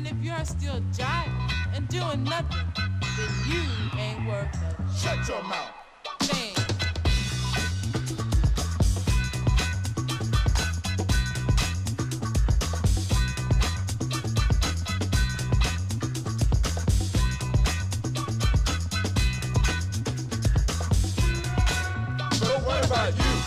And if you're still jiving and doing nothing, then you ain't worth a Shut your mouth. thing. So don't worry about you.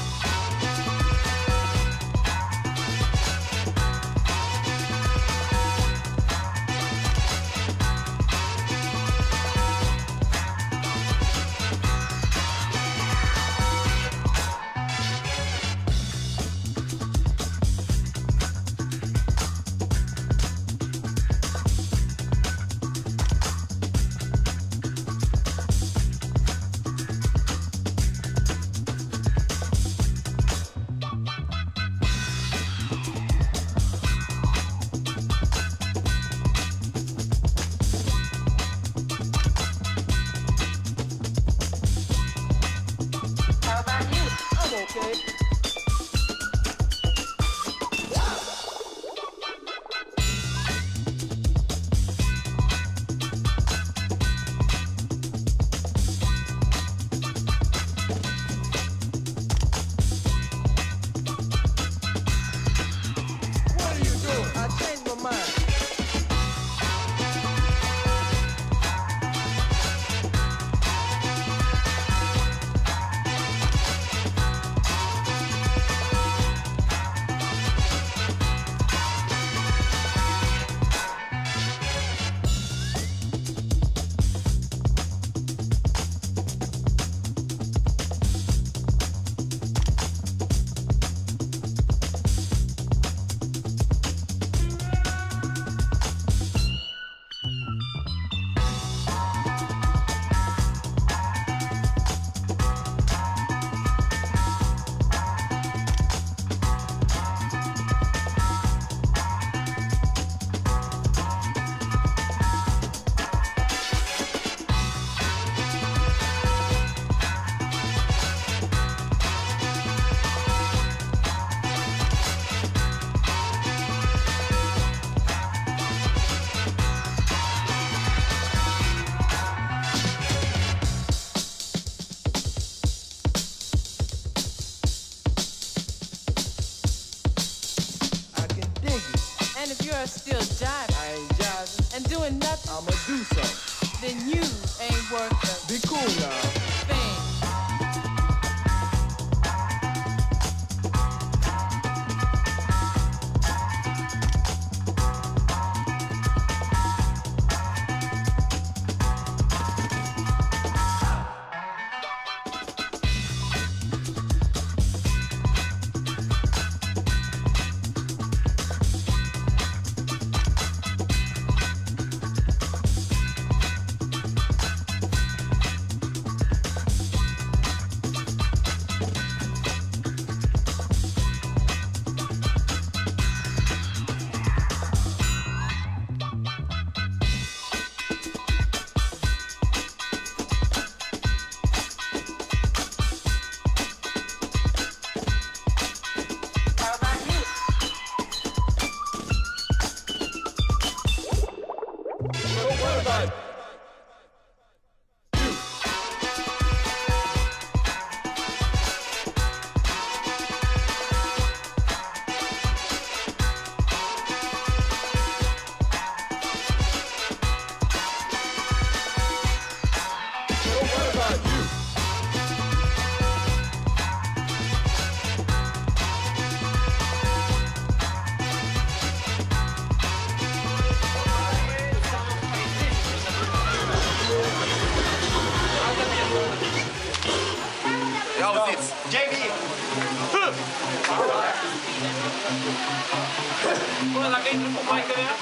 Okay. If you're still jiving I ain't jiving. and doing nothing, I'ma do something. then you ain't worth it. Be cool now. Ia auziți! Jamie! Bă, dacă intru cu maică mea...